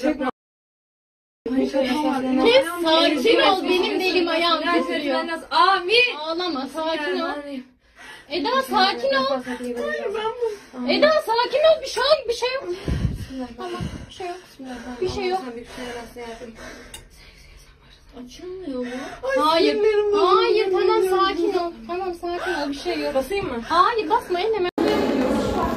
Çekme. Kes sakin ol benim de elim ayağım titriyor. Amin. Ağlama sakin ol. Eda sakin ol. Eda sakin ol bir şey yok bir şey yok. Tamam bir şey yok. Bir şey yok. Açılmıyor mu? Hayır. Hayır tamam sakin ol. Tamam sakin ol bir şey yok. Basayım mı? Hayır basmayın hemen.